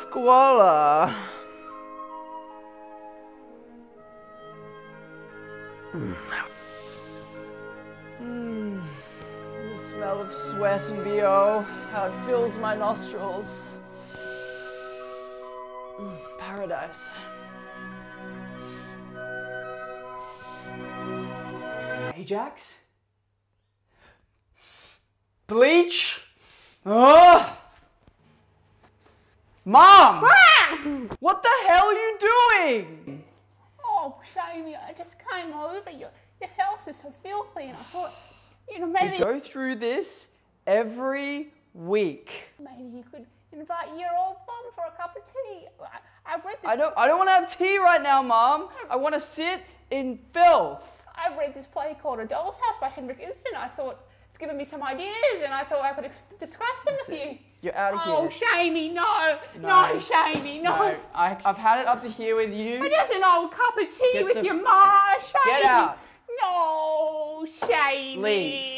squalor. Mm. The smell of sweat and BO, how it fills my nostrils. Mm, paradise. Ajax? Bleach? Oh! Mom! What the hell are you doing? Oh, Shamey, I just came over. Your, your house is so filthy, and I thought, you know, maybe We go through this every week. maybe you could invite your old mum for a cup of tea. I, I've read this. I don't I don't want to have tea right now, Mom. I want to sit in filth. I've read this play called A Doll's House by Henrik Ibsen. I thought it's given me some ideas, and I thought I could ex- discuss them with you. You're out of Oh, here. Shamey, no, No. no, Shamey, no. No, I, I've had it up to here with you. Just an old cup of tea Get with the- your ma, Shamey. Get out. No, Shamey. Leave.